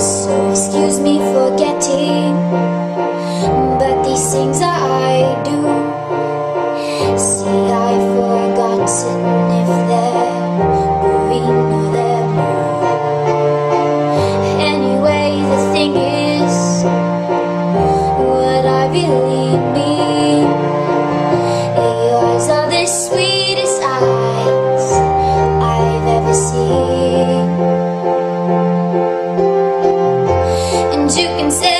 So excuse me for getting But these things I do you can say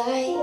light.